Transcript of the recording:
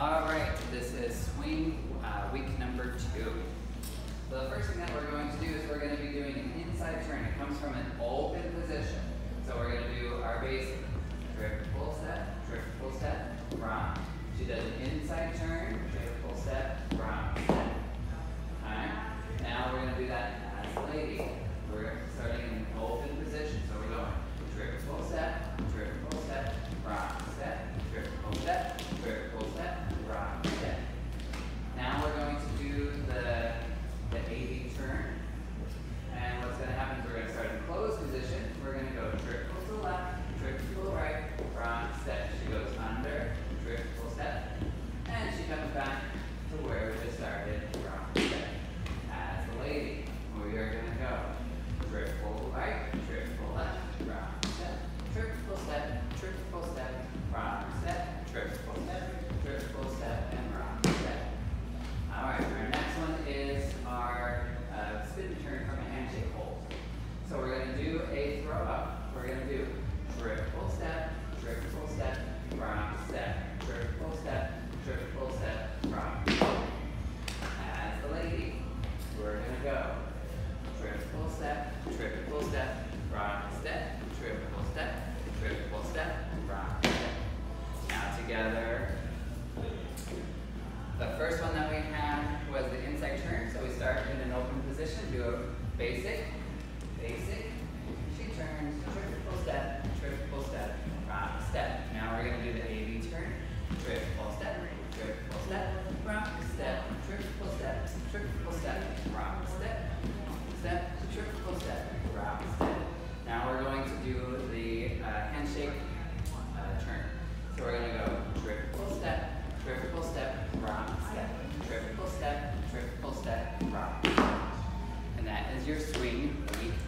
All right, this is swing uh, week number two. So the first thing that we're going to do is we're going to be doing an inside turn. It comes from an open position. So we're going to do our basic triple step, triple step, rock. She does an inside turn, triple step, rock, step. Alright, now we're going to do that as a lady. We're starting in an open position. So we're going triple step, triple step, rock, step, triple step, triple step, rock, step. Now we're going to do the, the AV turn. And what's going to happen is we're going to start in closed position. We're going to go triple to the left, triple to the right, front step. She goes under, triple step, and she comes back to where we just started, front step. As the lady, we are going to go triple right, triple left, front step, triple step, triple step, front step, triple step, triple step, and rock step. All right, our next one is our uh, spin turn from a handshake hold. So we're going to do a throw up. We're going to do triple step, triple step, rock step, triple step, triple step, rock step. As the lady, we're going to go triple step, triple step, rock step, triple step, triple step, rock step. Now together. The first one that we had was the inside turn. So we start in an open position, do a basic, basic. She turns, triple step, triple step, rock step. Now we're gonna do the AV turn. Triple step, triple step, your swing week